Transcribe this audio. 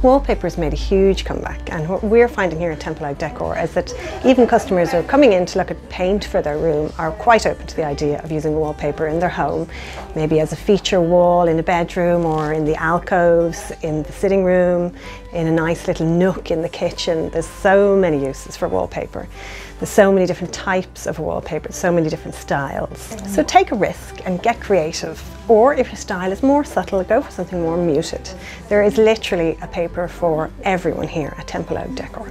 Wallpaper has made a huge comeback and what we're finding here at Templeogue Decor is that even customers who are coming in to look at paint for their room are quite open to the idea of using wallpaper in their home, maybe as a feature wall in a bedroom or in the alcoves, in the sitting room, in a nice little nook in the kitchen. There's so many uses for wallpaper. There's so many different types of wallpaper, so many different styles. So take a risk and get creative. Or if your style is more subtle, go for something more muted. There is literally a paper for everyone here at Templeogue Decor.